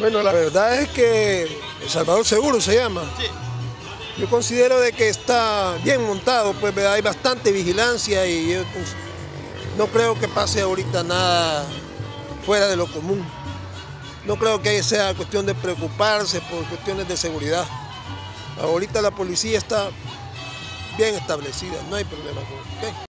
Bueno, la verdad es que El Salvador Seguro se llama. Sí. Yo considero de que está bien montado, pues hay bastante vigilancia y yo, pues, no creo que pase ahorita nada fuera de lo común. No creo que sea cuestión de preocuparse por cuestiones de seguridad. Ahorita la policía está bien establecida, no hay problema con eso.